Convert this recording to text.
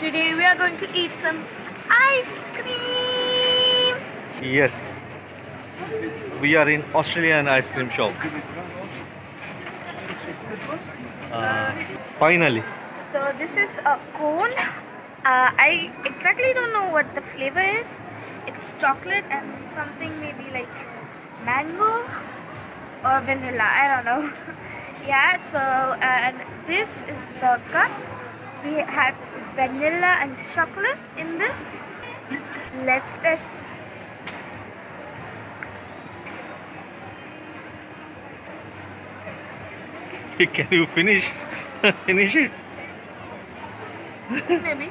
today we are going to eat some ice cream. Yes. We are in Australian ice cream shop. Uh, finally. So this is a cone. Uh, I exactly don't know what the flavor is. It's chocolate and something maybe like mango or vanilla. I don't know. yeah. So and this is the cup. We had vanilla and chocolate in this. Let's test. Can you finish finish it? Maybe.